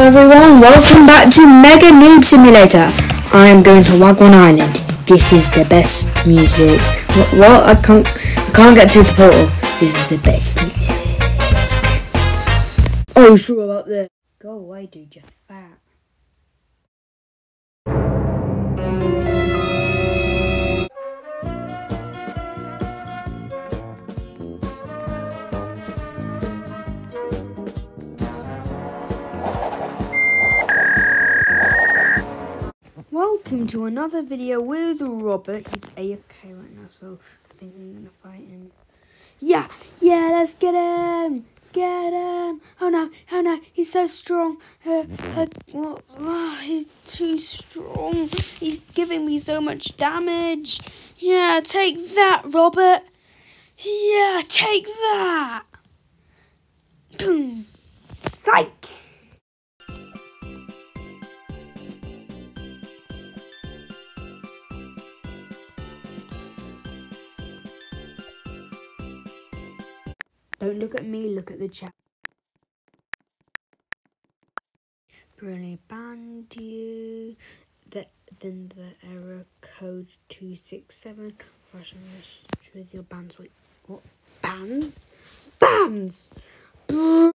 everyone, welcome back to Mega Noob Simulator. I am going to Wagwan Island. This is the best music. What? what? I can't. I can't get to the portal. This is the best music. Oh, sure about there. Go away, dude. You're fat. Welcome to another video with Robert. He's AFK right now, so I think I'm gonna fight him. Yeah, yeah, let's get him! Get him! Oh no, oh no, he's so strong. Uh, uh, well, oh, he's too strong. He's giving me so much damage. Yeah, take that, Robert. Yeah, take that. Don't look at me, look at the chat. Brilliant banned you. The, then the error code 267. Russian with your bands. Wait, what? Bands? Bands!